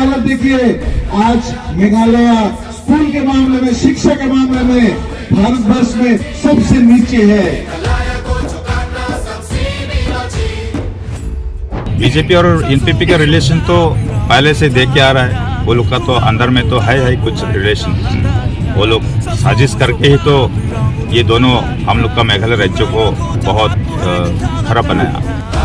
हालत देखिए आज मेघालय स्कूल के मामले में, शिक्षा के मामले में, भारतवर्ष में सबसे नीचे है। बीजेपी और एनपीपी का रिलेशन तो पहले से देख के आ रहा है। वो लोग का तो अंदर में तो है है कुछ रिलेशन वो लोग साजिश करके ही तो ये दोनों हम लोग का मेघालय राज्य को बहुत खराब बनाया।